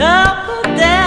Oh.